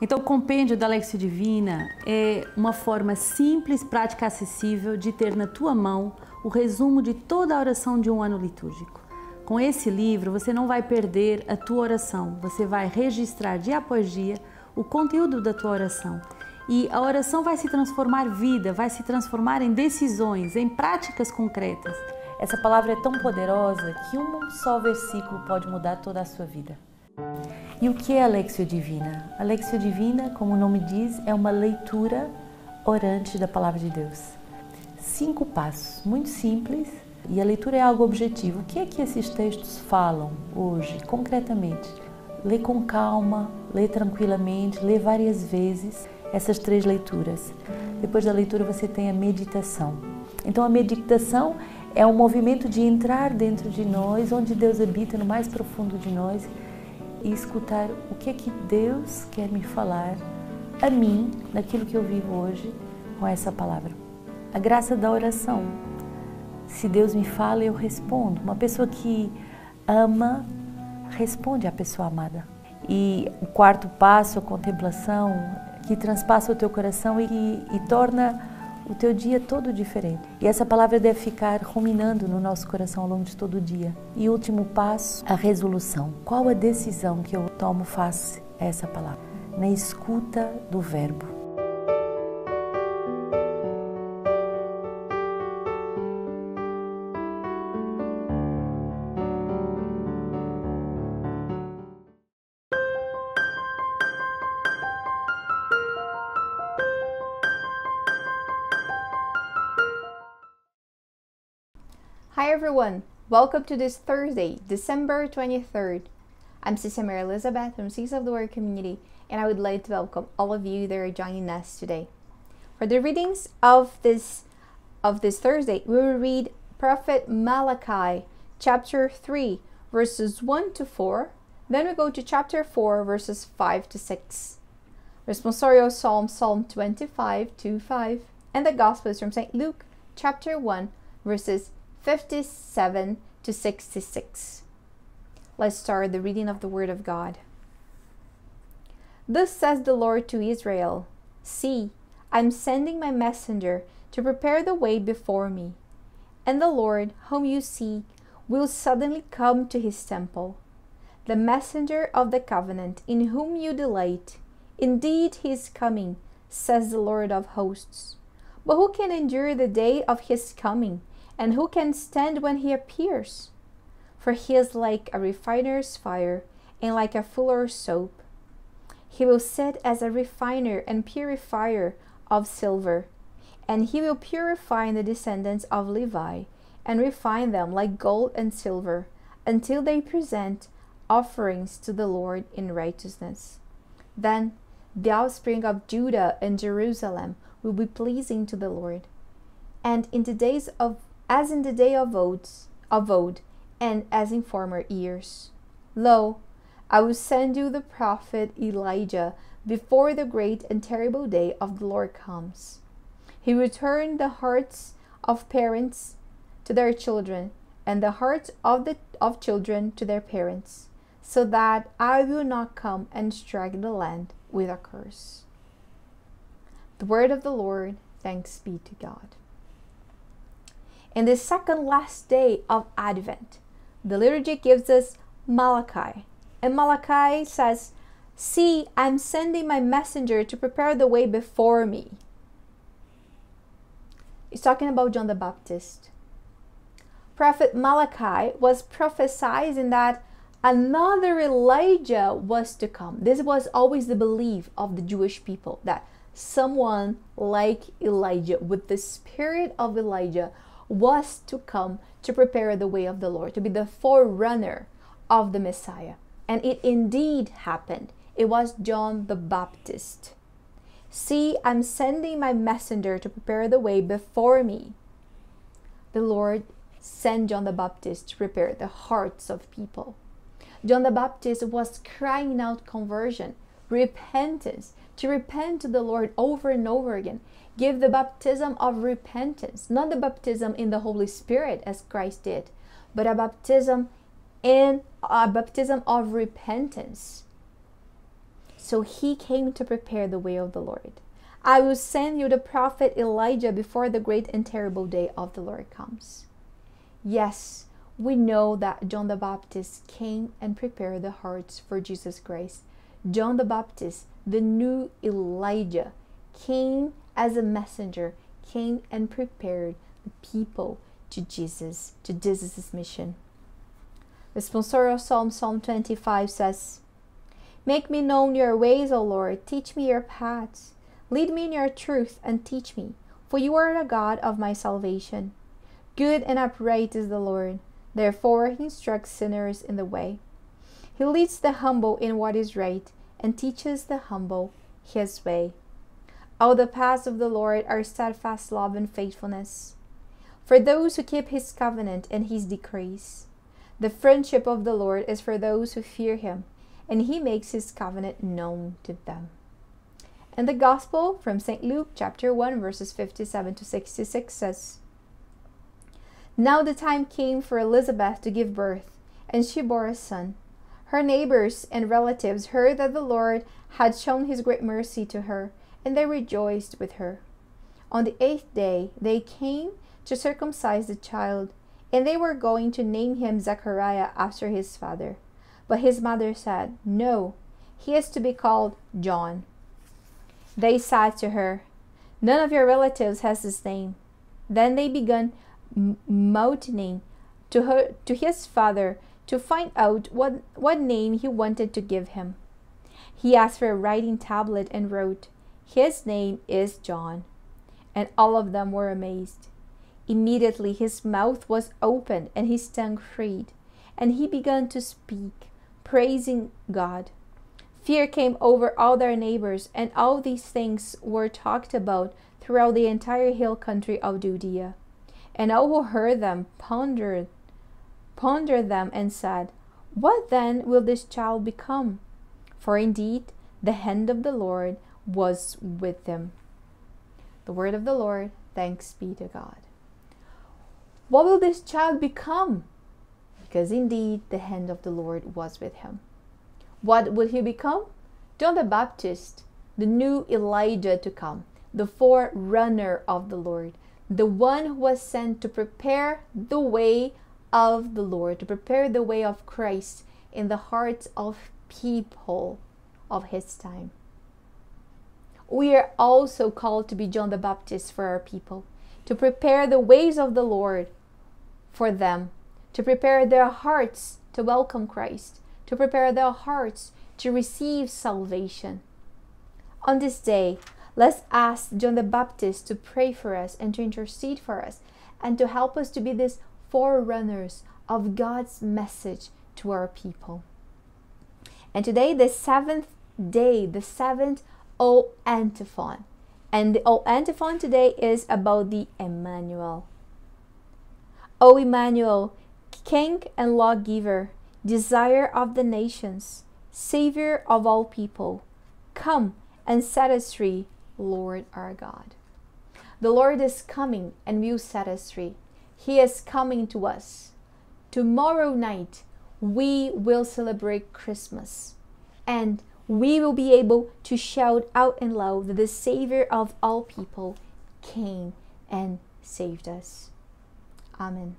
Então, o compêndio da Lexio Divina é uma forma simples, prática, acessível de ter na tua mão o resumo de toda a oração de um ano litúrgico. Com esse livro, você não vai perder a tua oração, você vai registrar dia após dia o conteúdo da tua oração. E a oração vai se transformar vida, vai se transformar em decisões, em práticas concretas. Essa palavra é tão poderosa que um só versículo pode mudar toda a sua vida. E o que é a Lexio Divina? A Lexio Divina, como o nome diz, é uma leitura orante da Palavra de Deus. Cinco passos, muito simples, e a leitura é algo objetivo. O que é que esses textos falam hoje, concretamente? Lê com calma, lê tranquilamente, lê várias vezes essas três leituras. Depois da leitura você tem a meditação. Então a meditação é um movimento de entrar dentro de nós, onde Deus habita no mais profundo de nós e escutar o que é que Deus quer me falar a mim, naquilo que eu vivo hoje com essa palavra. A graça da oração. Se Deus me fala, eu respondo. Uma pessoa que ama, responde à pessoa amada. E o quarto passo, a contemplação, que transpassa o teu coração e, e torna o teu dia todo diferente. E essa palavra deve ficar ruminando no nosso coração ao longo de todo o dia. E último passo, a resolução. Qual a decisão que eu tomo face a essa palavra? Na escuta do verbo. Hi everyone, welcome to this Thursday, December 23rd. I'm Sister Mary Elizabeth from Seeds of the Word Community, and I would like to welcome all of you that are joining us today. For the readings of this of this Thursday, we will read Prophet Malachi, chapter 3, verses 1 to 4. Then we go to chapter 4, verses 5 to 6. Responsorial Psalm, Psalm 25 to 5. And the Gospel is from St. Luke, chapter 1, verses 57 to 66. Let's start the reading of the Word of God. Thus says the Lord to Israel See, I'm sending my messenger to prepare the way before me. And the Lord, whom you see, will suddenly come to his temple. The messenger of the covenant, in whom you delight. Indeed, he is coming, says the Lord of hosts. But who can endure the day of his coming? And who can stand when he appears? For he is like a refiner's fire and like a fuller's soap. He will sit as a refiner and purifier of silver, and he will purify the descendants of Levi and refine them like gold and silver until they present offerings to the Lord in righteousness. Then the offspring of Judah and Jerusalem will be pleasing to the Lord. And in the days of as in the day of old, of old, and as in former years. Lo, I will send you the prophet Elijah before the great and terrible day of the Lord comes. He will turn the hearts of parents to their children, and the hearts of the of children to their parents, so that I will not come and strike the land with a curse. The word of the Lord, thanks be to God. In the second last day of Advent, the liturgy gives us Malachi. And Malachi says, See, I'm sending my messenger to prepare the way before me. He's talking about John the Baptist. Prophet Malachi was prophesying that another Elijah was to come. This was always the belief of the Jewish people that someone like Elijah, with the spirit of Elijah, was to come to prepare the way of the Lord, to be the forerunner of the Messiah. And it indeed happened. It was John the Baptist. See, I'm sending my messenger to prepare the way before me. The Lord sent John the Baptist to prepare the hearts of people. John the Baptist was crying out conversion, repentance, to repent to the Lord over and over again give the baptism of repentance, not the baptism in the Holy Spirit as Christ did, but a baptism in a baptism of repentance. So he came to prepare the way of the Lord. I will send you the prophet Elijah before the great and terrible day of the Lord comes. Yes, we know that John the Baptist came and prepared the hearts for Jesus Christ. John the Baptist, the new Elijah, came as a messenger, came and prepared the people to Jesus, to Jesus' mission. The sponsorial psalm, Psalm 25, says, Make me known your ways, O Lord, teach me your paths. Lead me in your truth and teach me, for you are the God of my salvation. Good and upright is the Lord, therefore he instructs sinners in the way. He leads the humble in what is right and teaches the humble his way. All the paths of the Lord are steadfast love and faithfulness. For those who keep his covenant and his decrees, the friendship of the Lord is for those who fear him, and he makes his covenant known to them. And the Gospel from St. Luke chapter 1 verses 57 to 66 says, Now the time came for Elizabeth to give birth, and she bore a son. Her neighbors and relatives heard that the Lord had shown his great mercy to her, and they rejoiced with her. On the eighth day they came to circumcise the child, and they were going to name him Zechariah after his father. But his mother said, No, he is to be called John. They said to her, None of your relatives has this name. Then they began mouthing to her to his father to find out what, what name he wanted to give him. He asked for a writing tablet and wrote, His name is John. And all of them were amazed. Immediately his mouth was opened and his tongue freed, and he began to speak, praising God. Fear came over all their neighbors, and all these things were talked about throughout the entire hill country of Judea. And all who heard them pondered, pondered them and said, What then will this child become? For indeed the hand of the Lord was with him. The word of the Lord, thanks be to God. What will this child become? Because indeed the hand of the Lord was with him. What will he become? John the Baptist, the new Elijah to come, the forerunner of the Lord, the one who was sent to prepare the way of the Lord, to prepare the way of Christ in the hearts of people of his time. We are also called to be John the Baptist for our people, to prepare the ways of the Lord for them, to prepare their hearts to welcome Christ, to prepare their hearts to receive salvation. On this day, let's ask John the Baptist to pray for us and to intercede for us and to help us to be these forerunners of God's message to our people. And today, the seventh day, the seventh O antiphon. And the O antiphon today is about the Emmanuel. O Emmanuel, King and Lawgiver, desire of the nations, Savior of all people, come and set us free, Lord our God. The Lord is coming and will set us free. He is coming to us. Tomorrow night, we will celebrate Christmas and we will be able to shout out in loud that the Savior of all people came and saved us. Amen.